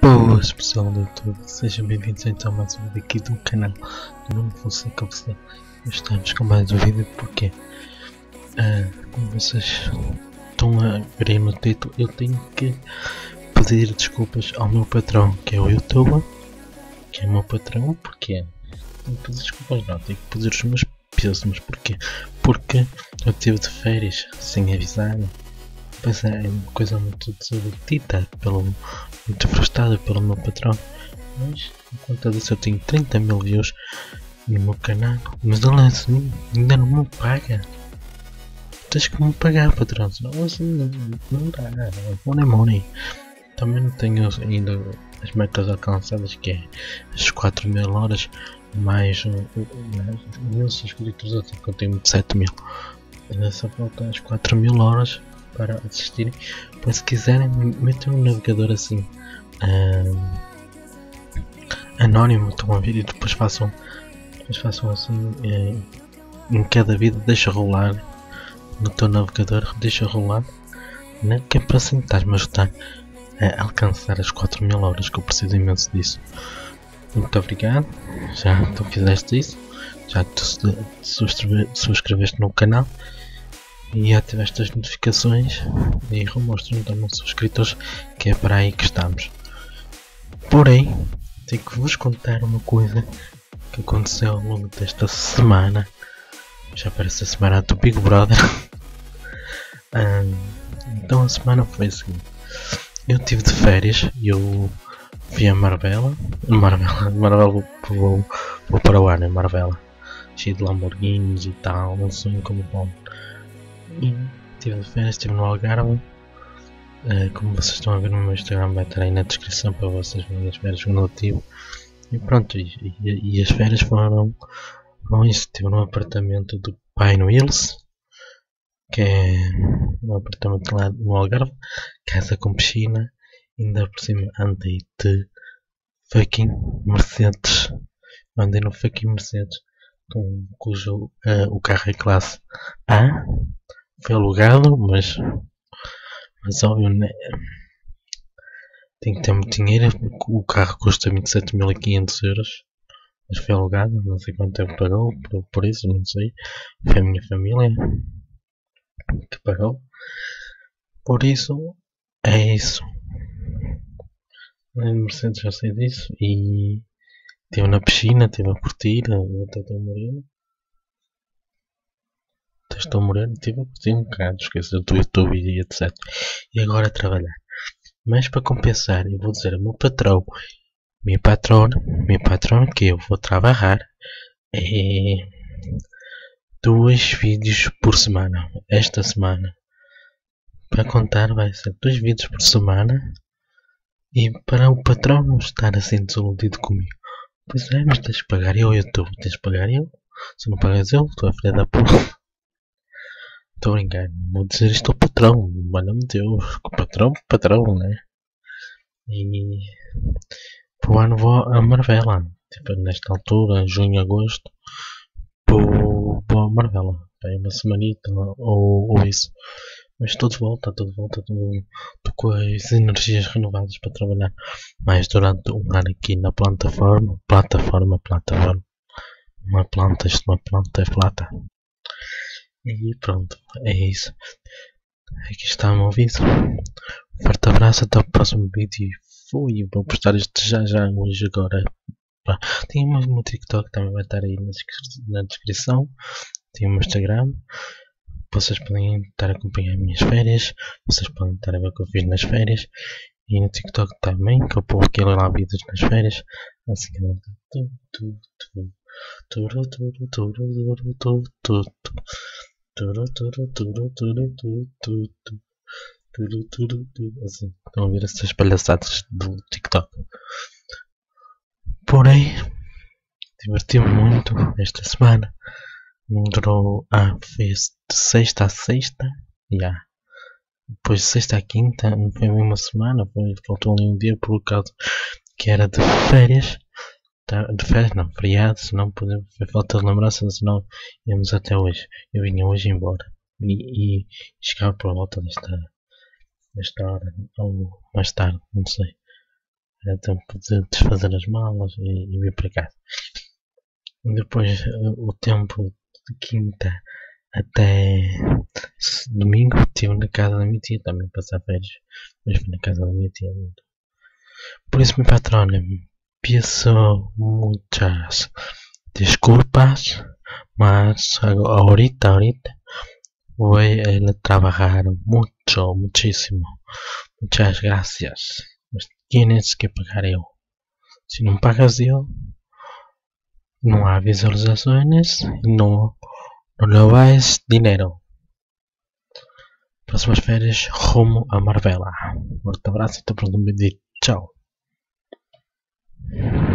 Boas pessoal do YouTube, sejam bem-vindos então a mais um vídeo aqui do canal. Do Nuno Fonseca você Estamos com mais um vídeo porque uh, como vocês estão a ver no título eu tenho que pedir desculpas ao meu patrão que é o YouTube que é o meu patrão porque tenho que pedir desculpas não, tenho que pedir os meus pesos, mas porquê? Porque eu tive de férias sem avisar Pois é, é uma coisa muito desobedida, pelo, muito frustrada pelo meu patrão. Mas, enquanto disso, eu tenho 30 mil views no meu canal. Mas ele assim, ainda não me paga. Tens que me pagar, patrão. Senão assim, não, não dá. Money, money. Também não tenho ainda as metas alcançadas, que é as 4 mil horas mais, mil subscritores. Eu tenho 7 mil. Ainda só falta as 4 mil horas para assistirem. Pois se quiserem, metam um navegador assim anónimo, estão a ver e depois façam, depois façam assim eh, em cada vídeo, deixa rolar no teu navegador, deixa rolar, né? que é para assim estás-me ajudar a alcançar as 4 mil horas que eu preciso imenso disso. Muito obrigado, já tu fizeste isso, já tu subscreveste no canal e ativeste as notificações e remostro então aos subscritores que é para aí que estamos. Porém, tenho que vos contar uma coisa que aconteceu ao longo desta semana. Já parece a semana do Big Brother. então a semana foi assim. Eu tive de férias e eu vi a Marvela. Marvela, Marvela vou, vou, para o ar, né? Marvela. Cheio de Lamborghinis e tal, um sonho como bom. Estive de férias, estive no Algarve. Uh, como vocês estão a ver no meu Instagram, vai estar aí na descrição para vocês verem as férias que eu. E pronto, e, e, e, as férias foram, foram isso. Estive no apartamento do Pine Hills, que é um apartamento lá no Algarve, casa com piscina, ainda por cima andei de fucking Mercedes. Andei no fucking Mercedes, com, cujo uh, o carro é classe A foi alugado, mas, mas óbvio, né? tem que ter muito dinheiro. O carro custa 27.500 euros, mas foi alugado, não sei quanto tempo pagou por, por isso, não sei. Foi a minha família que pagou. Por isso, é isso. Na Mercedes já sei disso e estive na piscina, estive a curtir, até estou moreno estou morando, tive um bocado, esqueça do YouTube e etc. E agora a trabalhar. Mas para compensar, eu vou dizer ao meu patrão, minha patrona, minha patrona, que eu vou trabalhar é dois vídeos por semana. Esta semana, para contar, vai ser dois vídeos por semana. E para o patrão não estar assim desiludido comigo. Pois é, mas tens de pagar eu, YouTube, tens de pagar eu. Se não pagas eu, tu é filha da puta. Estou brincando, vou dizer isto ao patrão, valha-me Deus, o patrão, patrão, né? E pro ano vou a Marvela, tipo nesta altura, junho, agosto, vou a Marvela, aí uma semanita ou, ou isso. Mas estou de volta, estou de volta, estou com as energias renovadas para trabalhar mais durante um ano aqui na plataforma, plataforma, plataforma. Uma planta, isto uma planta é plata. E pronto, é isso. Aqui está o meu vídeo. Um forte abraço, até o próximo vídeo. Fui, vou postar isto já já hoje agora. Tem o meu TikTok também vai estar aí na descrição. Tem o meu Instagram. Vocês podem estar a acompanhar as minhas férias. Vocês podem estar a ver o que eu fiz nas férias. E no TikTok também, que eu publiquei lá vídeos nas férias. Assim que não. Assim, estão a ver essas palhaçadas do TikTok. Porém, diverti-me muito esta semana. Não durou. Ah, foi de sexta a sexta. Já. Yeah. Depois de sexta a quinta, não foi uma semana, foi, faltou ali um dia por causa que era de férias. Tá, de férias não, feriado, senão podemos, foi falta de lembrança, senão íamos até hoje. Eu vinha hoje embora e, e chegava por volta desta, desta hora, ou mais tarde, não sei. Era tempo de desfazer as malas e, e vir para casa. Depois o tempo de quinta até domingo estive na casa da minha tia também passar férias. Mas fui na casa da minha tia. Por isso, mi patrona, peço muchas disculpas, mas ahorita, ahorita voy a trabajar mucho, muchísimo. Muchas gracias. tienes que pagar yo. Si no pagas yo, no hay visualizaciones, no, no lo vais dinero. Próximas férias rumo a Marvela. Um forte abraço e até o próximo vídeo. Tchau. Yeah.